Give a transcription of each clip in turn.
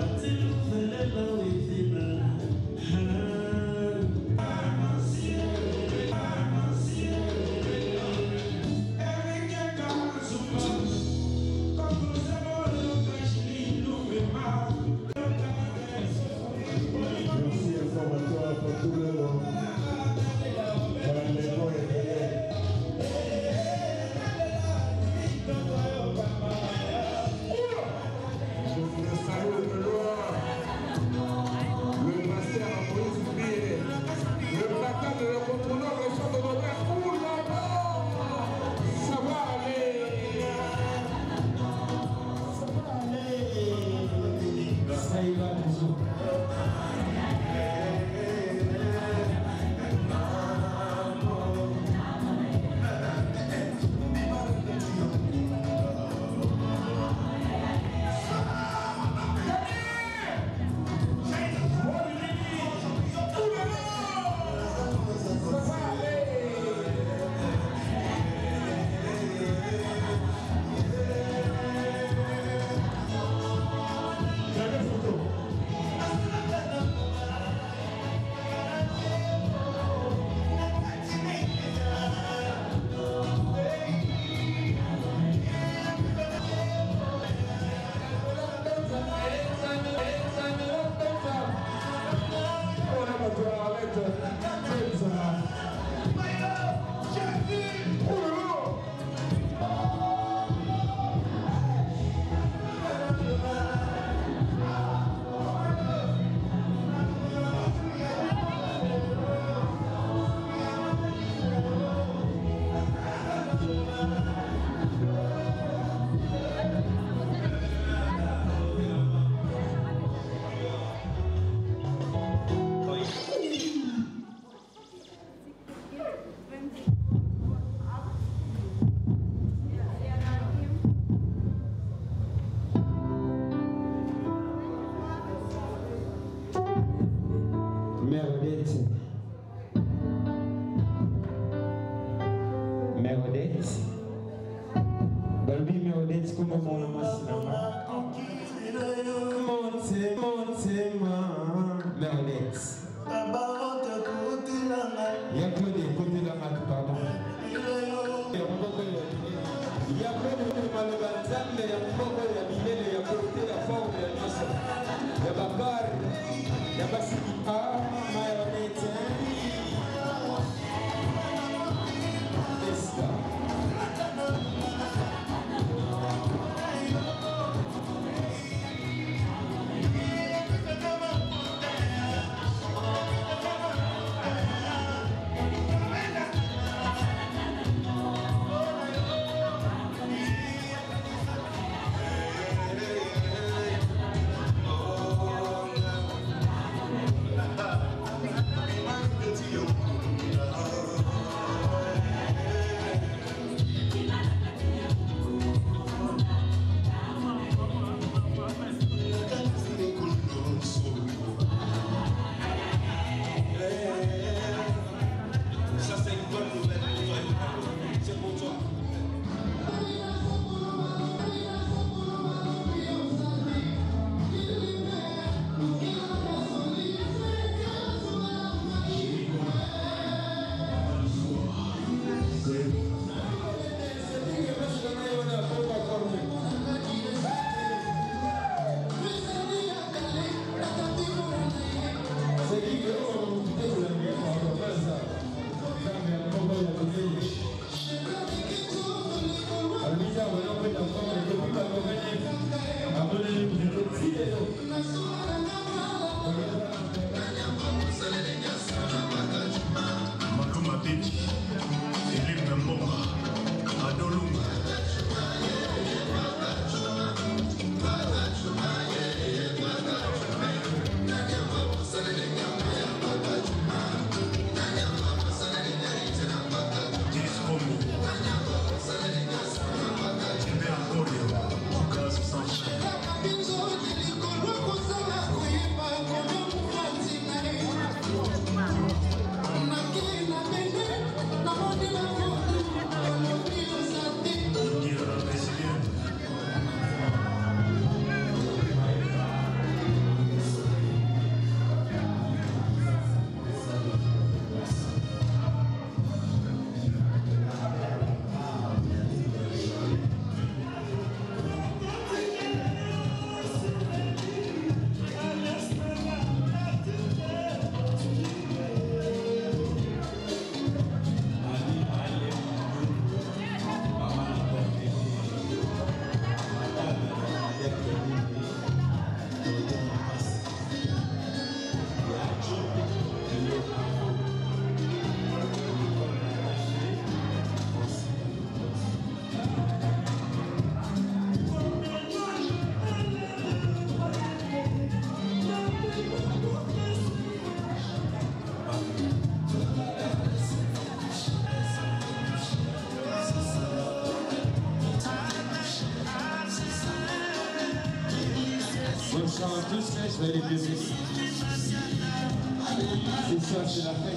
but to the level. À tous, là, je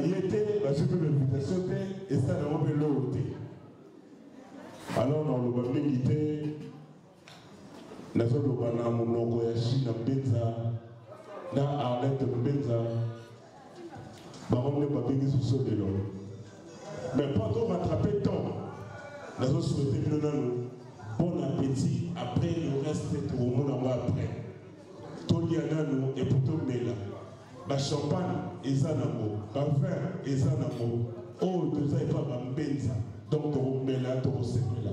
baoyo baye te bazwi mpe bainvitation te esala yango alors naoloba mingi te nazoloba na monoko ya china mpenza na arlete mpenza mais pas to rattraper temps nazosouhaite bino nano bon appétit. Après le reste après. Tolia nano epo tomela bachampagne bavin eza nango oyo toza epa bambenza donc tokomela tokosepela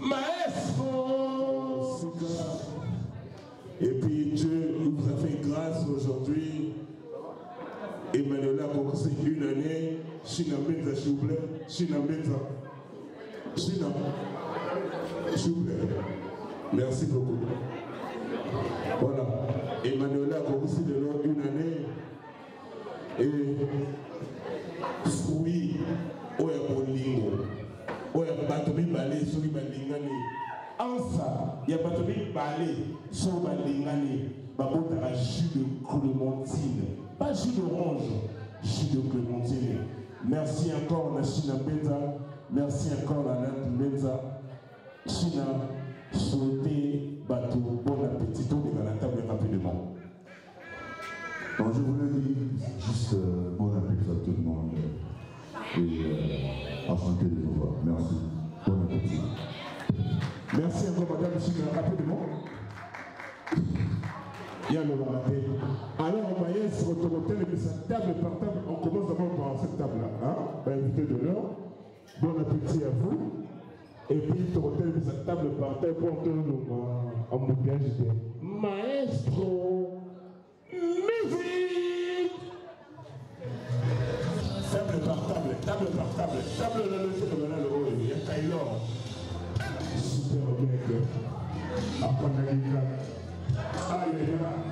maestro! Et puis dieu nous a fait grâce aujourd'hui. Emmanuel a commencé une année. China mbenza s'il vous plaît. China mbenza china s'il vous plaît. Merci beaucoup. Voilà. Emmanuel a commencé de une année. Et fruit, oyo bolingo, oyo bato mibale soki balingani. Ansa, ya bato mibale soki balingani, babotaka jus de clémentine. Pas jus d'orange, jus de clémentine. Merci encore na China Benza. Merci encore na Nat Benza. China, souhaitez bateau bon appétit. Tout est dans la table rapidement. Alors, je voulais dire juste euh, bon appétit à tout le monde et euh, enchanté de vous voir. Merci. Bon appétit. Merci encore, Madame China, rapidement. Alors, on va y mais sa table par table. On commence d'abord par cette table-là. Hein? Ben, invité d'honneur. Bon appétit à vous. Et puis, tu retrouves sa table par table pour te en embouteillage. Maestro, musique Table par table, table par table. Table de le fait de le haut. Il y a Taylor. Super mec. Après, il y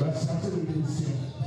Va chercher de l'émission.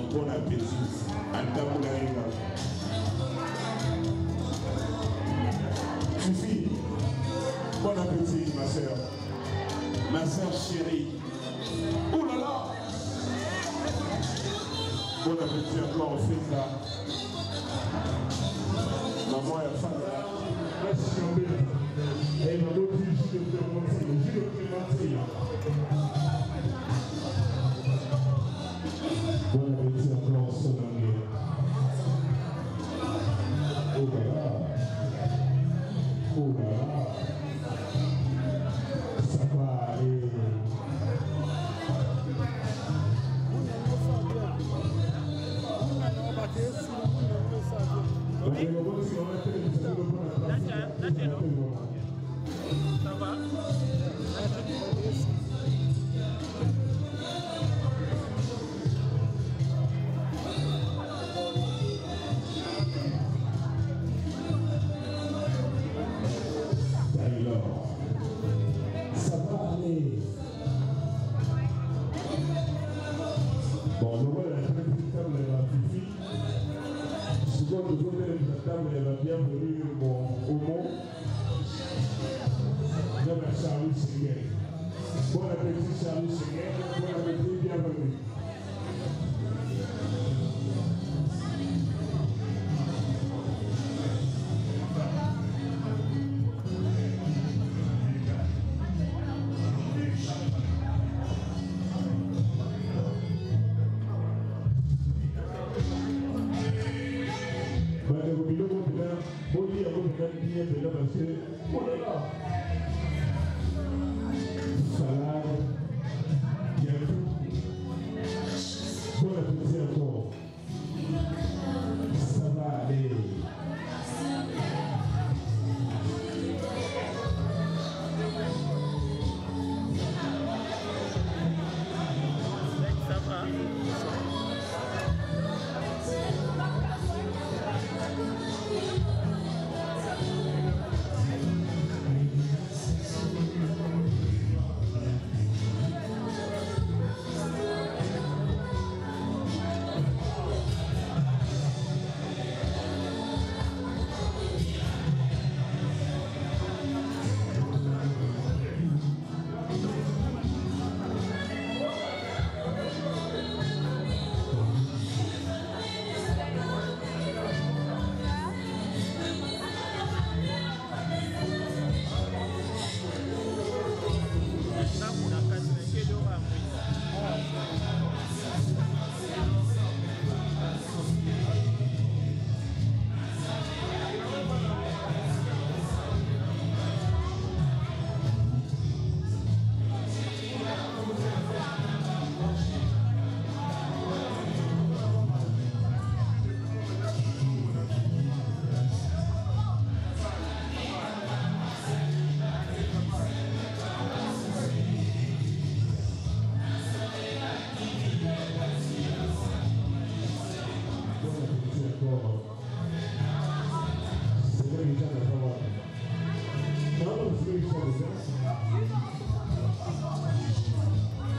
Skino, bon appétit. Antamunaïga. Fifi, bon appétit, ma sœur. Ma sœur chérie. Ouh là là Bon appétit encore, fils là. de quel bien de la passer. Oh là là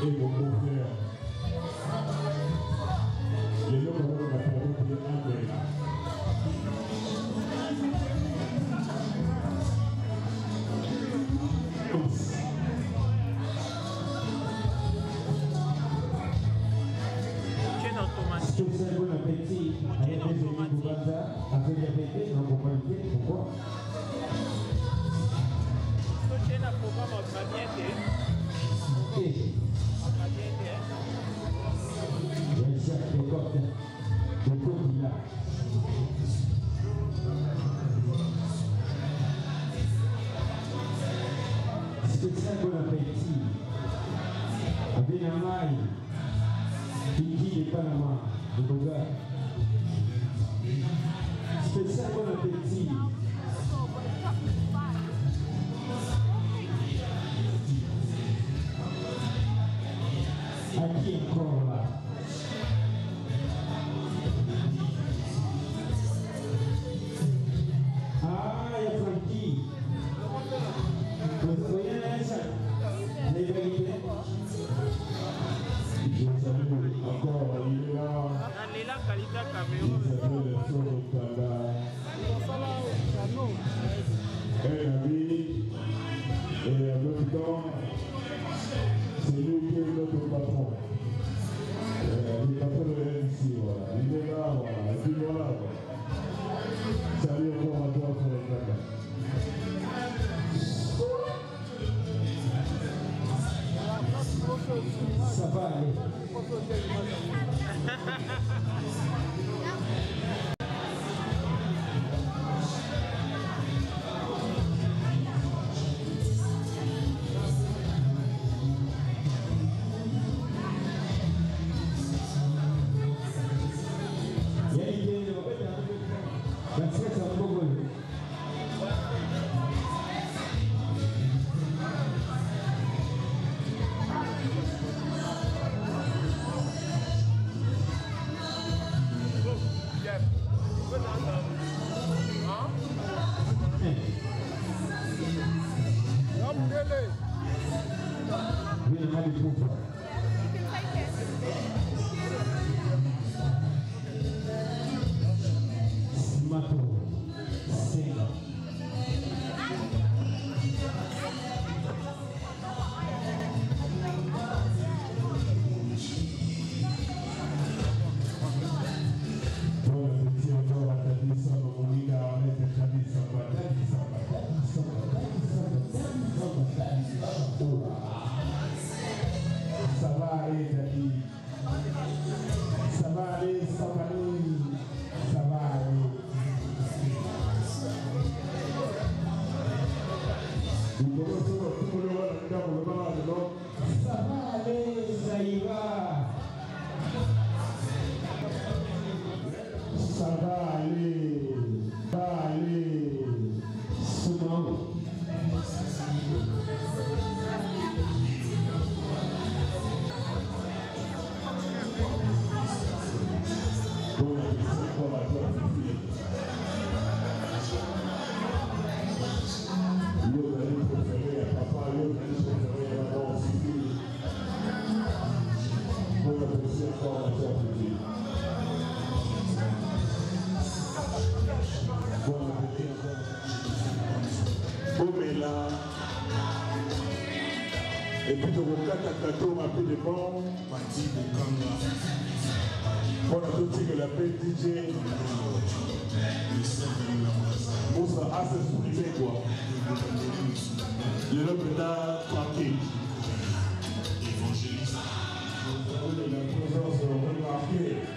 Oh. La. Omela. Et puis, tokokata gâteau rapidement. mpona totikela mpe dj musa asesprive kua lelo mpenza tranquille Big.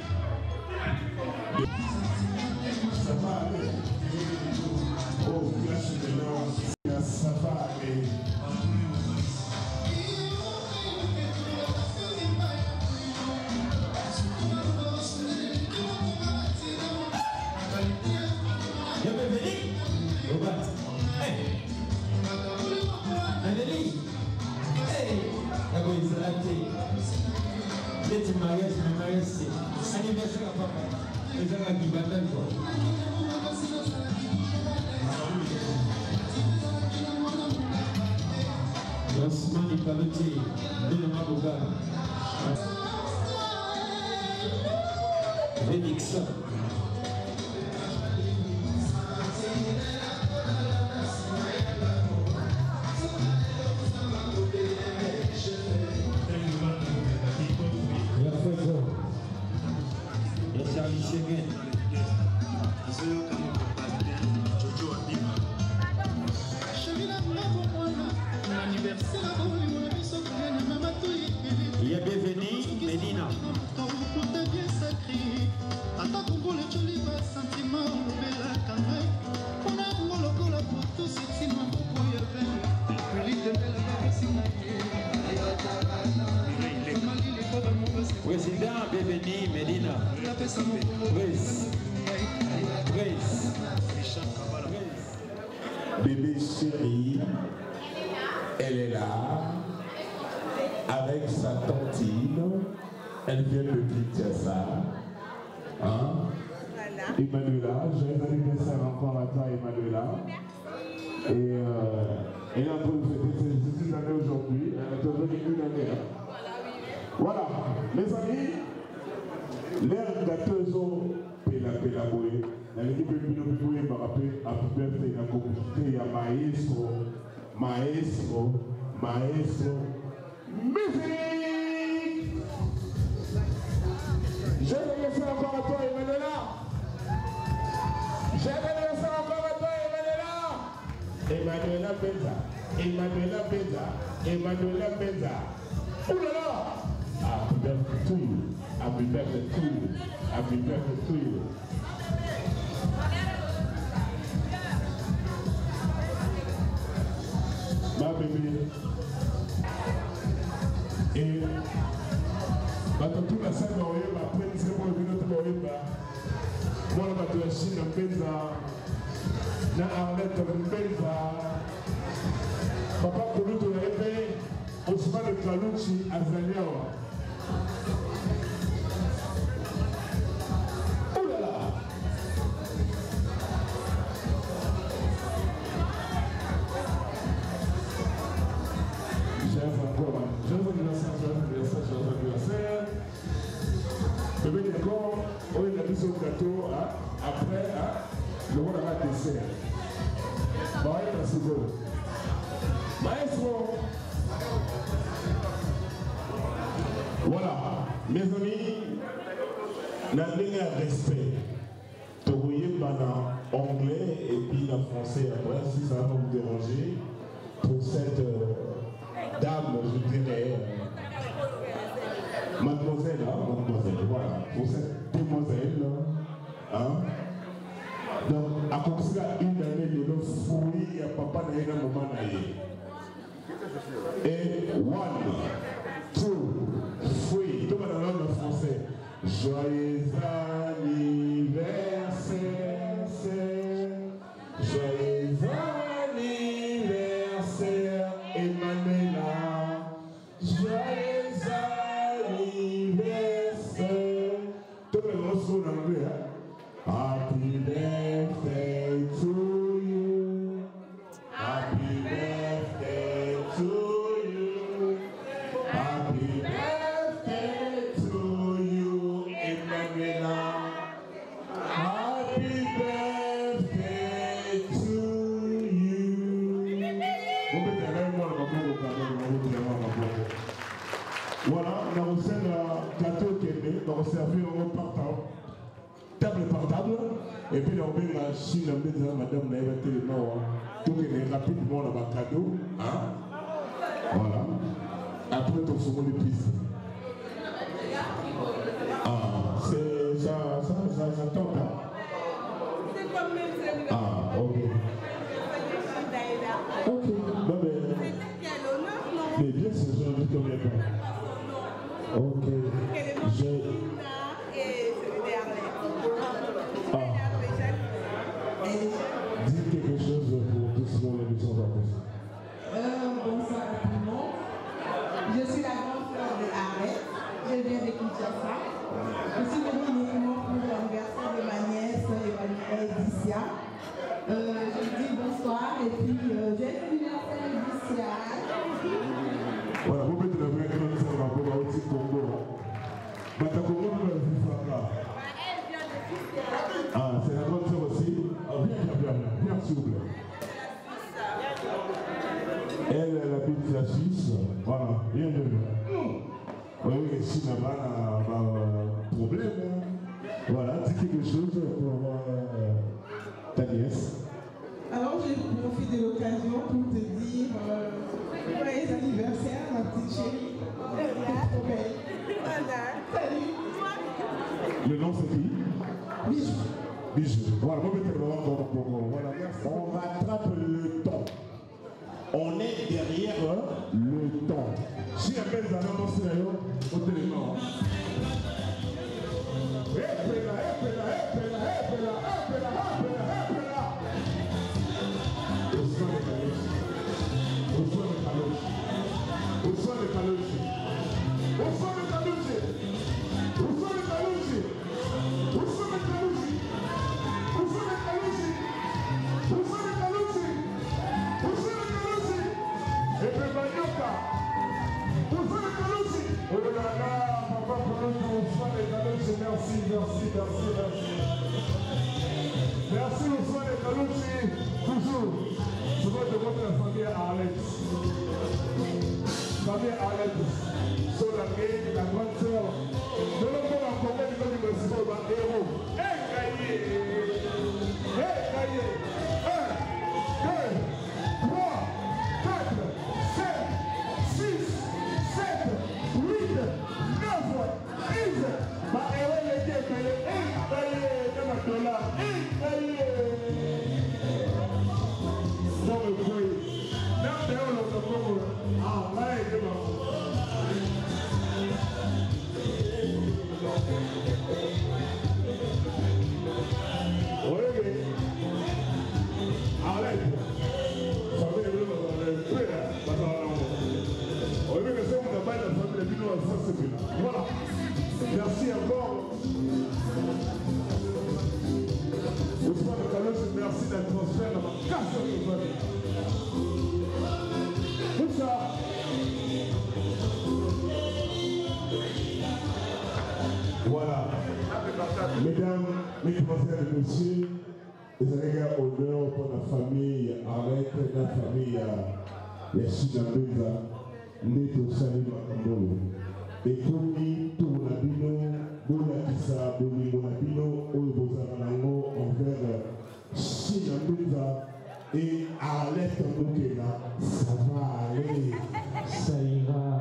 Bébé chérie, elle est là, avec sa tantine. Elle vient de Kinshasa. Hein? Emmanuela, joyeux anniversaire encore à toi, Emmanuela. Et euh, elle est en train de fêter ses 16 années aujourd'hui. Elle a toujours une année. hein. Voilà, mes amis, l'air pela pela boye. Nalingi mpe maestro. Maestro maestro. Je laisser encore à toi Emmanuela je laisser encore à toi Emmanuela Emmanuela Benza. Emmanuela Benza. Emmanuela Benza. Oulala Happy birthday to you Happy birthday babebe e bato tu basali baoyeba apre nzembo oyo bino te baoyeba. Mwana bato ya chine mpenza na arlete mpenza. Papa kolutu na ye mpe osmane kaluchi azali awa Voilà, mes amis, la ligne respect. Togoyembana anglais et puis la français après, si ça va vous déranger, papa na ye na mama na ye. Et one two three. Tobana nano na français. Joyeux merci, merci, merci, merci. Merci au soin de Kalouchi, toujours. Je veux de votre famille à Alex. Famille Alex. Yesu nabeza netosaliba kambolo ekomi tobona bino bolakisa bolingo bino oyo bozala nango envers si na mbenza et alerte mbokela ça va aller. Ça ira.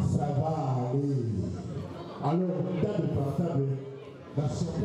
Ça va aller. Alors table par table la sortie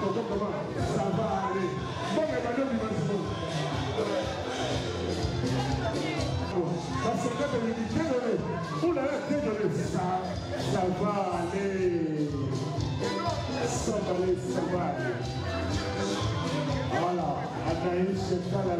ça va aller. Bon, mais madame, il va se Parce que je dis désolé, vous l'avez désolé, ça, ça va aller. Ça va aller, ça va aller. Voilà, Anaïs, c'est pas la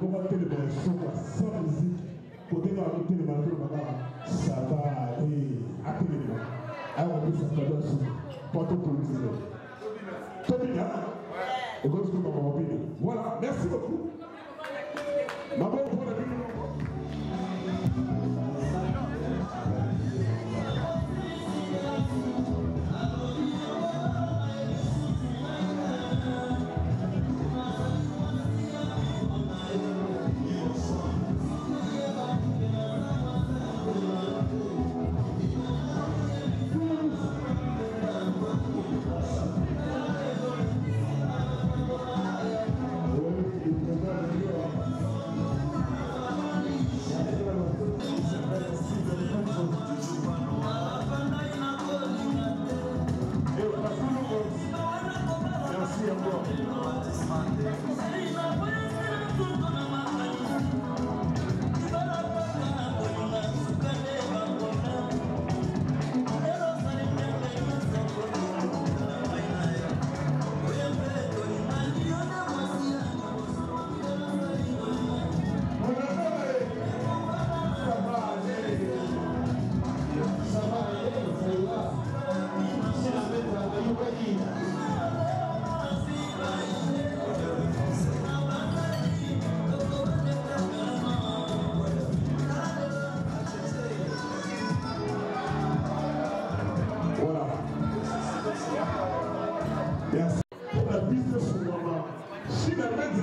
kɔkɔ telema soka sans musique kote ka ko telema telema ka ça va aller a telema a yɛrɛ bɛ sa ka dɔ su pɔtɔ polisi la tobi na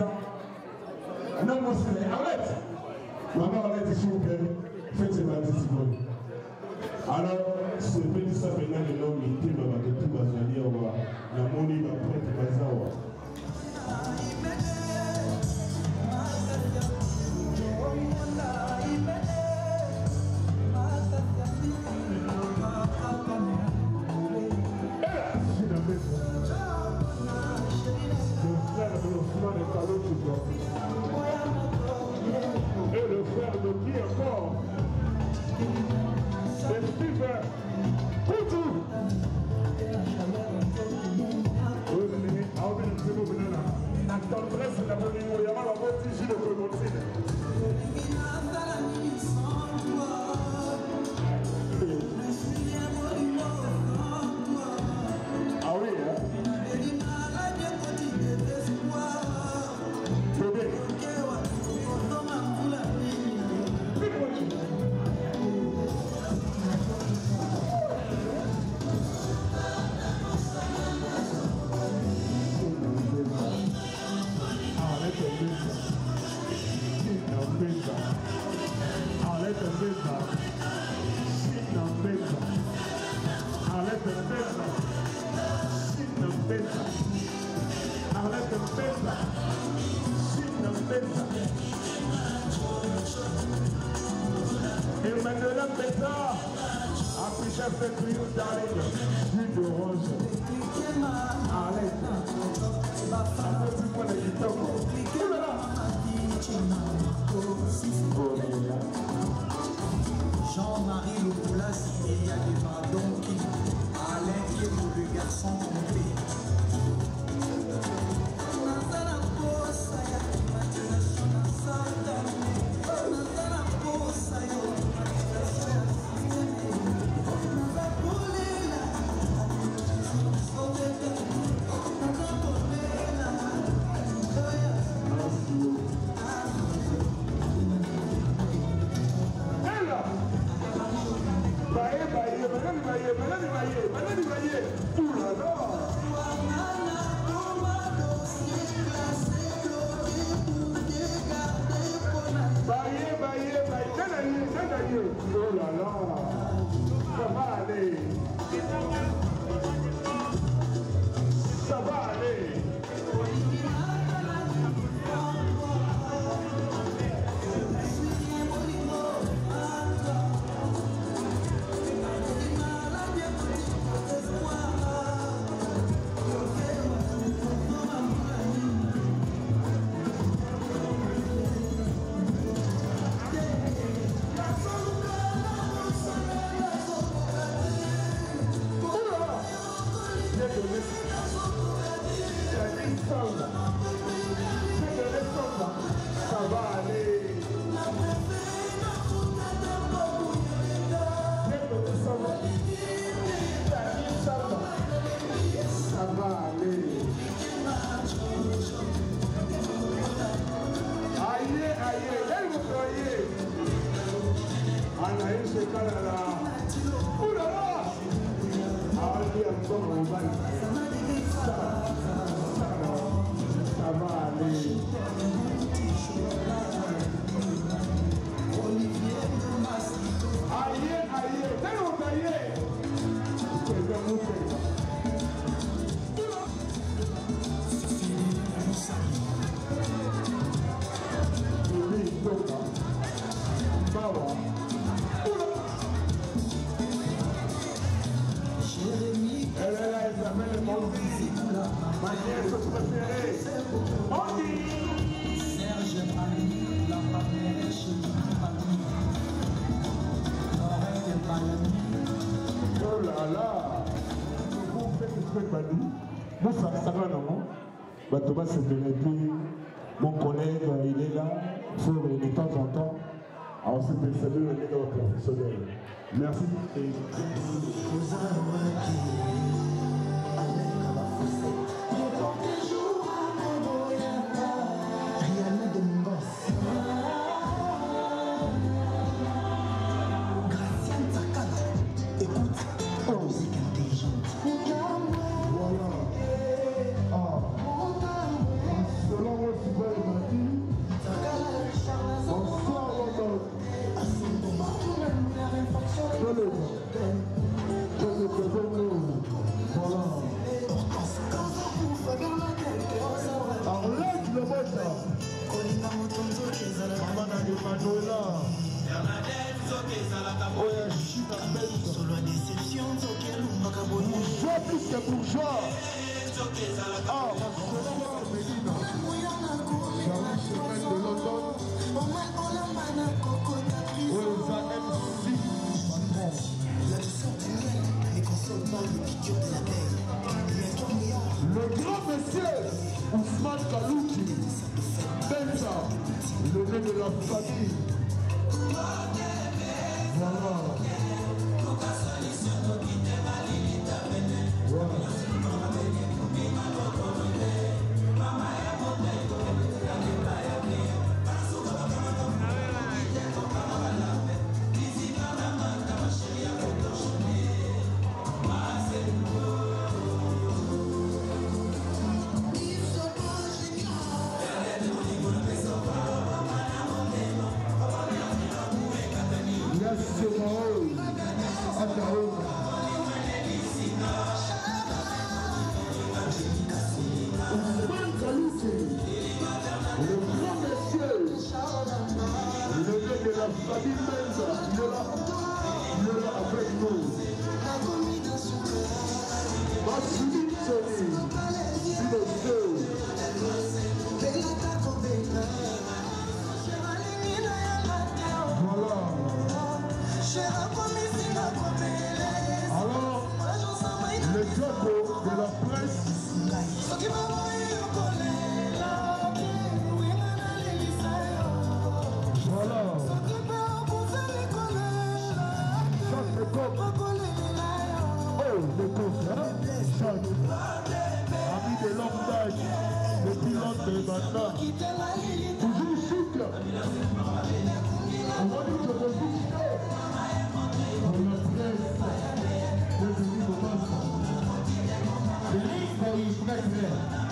Africa and that was the alert mama alert ti sùn bẹ fẹtẹ náà ti ti bọ alors c'est béni ça fait l'année longue et puis ma bataille tout va se dire wa la monnaie ma prête ma zawa. Le nez de la famille. Amen.